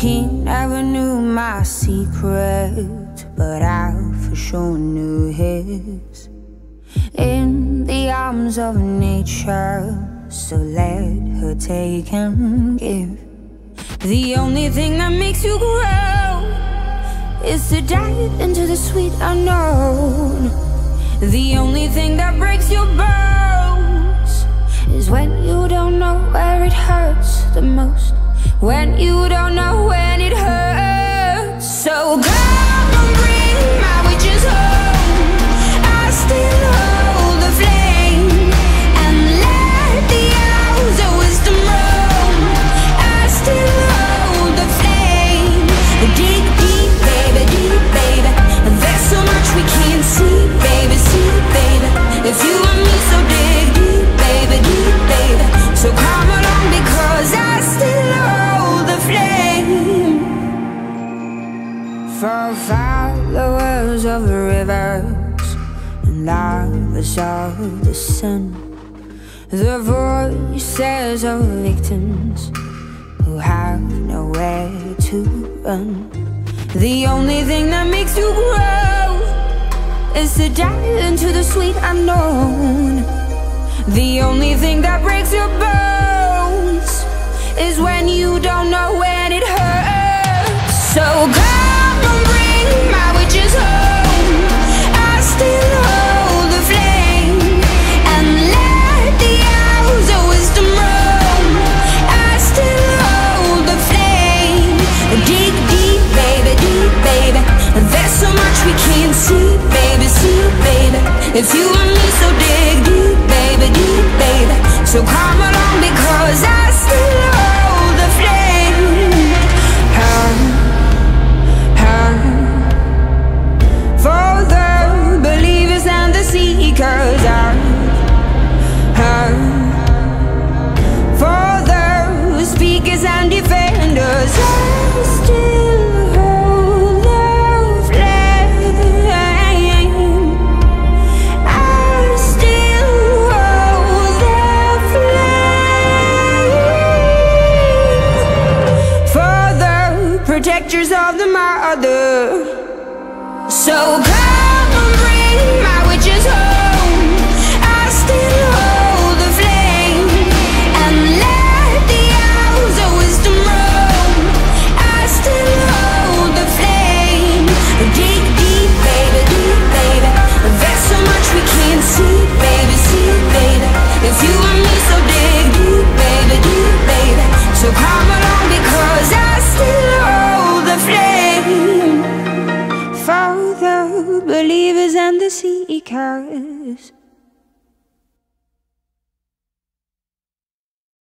He never knew my secret, but I for sure knew his. In the arms of nature, so let her take and give. The only thing that makes you grow is to dive into the sweet unknown. The only thing that breaks your bones is when you don't know where it hurts the most. When you don't know Followers of the rivers and lovers of the sun, the voices of victims who have nowhere to run. The only thing that makes you grow is to dive into the sweet unknown. The only thing that breaks your bones is when you don't know If you and me, so dig deep, baby, deep, baby. So come along So for the